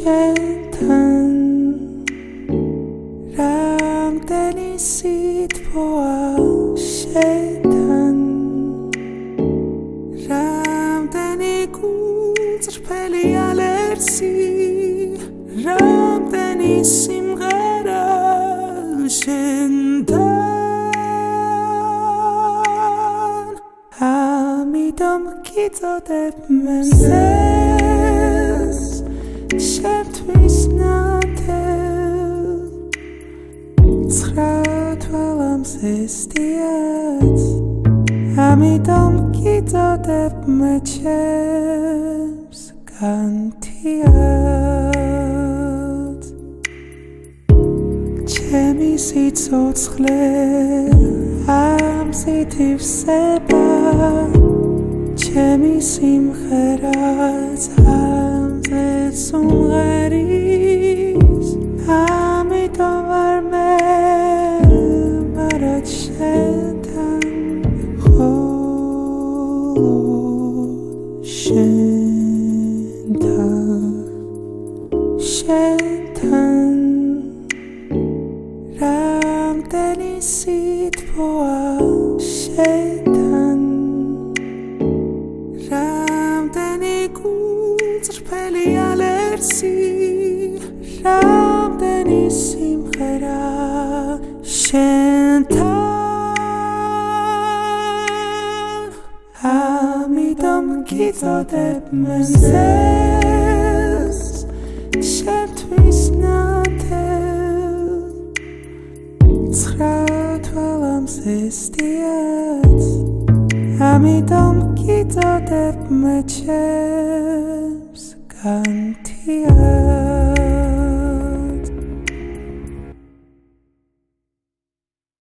შენთან. რამდენი სიტყვა შენთან? რამდენი გულწრფელი ალერსი? რამდენი სიმღერა შენთან? ამიტომ გიწოდებ მე თვალამს ესტიაც ამიტომ გიწოდებ მე ჩემს განთიად ჩემი სიცოცხლე ამ სითივსება ჩემი სიმღერაც ამზე სუმღერის სიტყვა შენთან რამდენი გულწრფელი ალერსი რამდენი სიმღერა შენთან ამიტომ გიწოდებ მეზეს თვალამს ესტიაც ამიტომ გიწოდებ მე ჩემს განთიად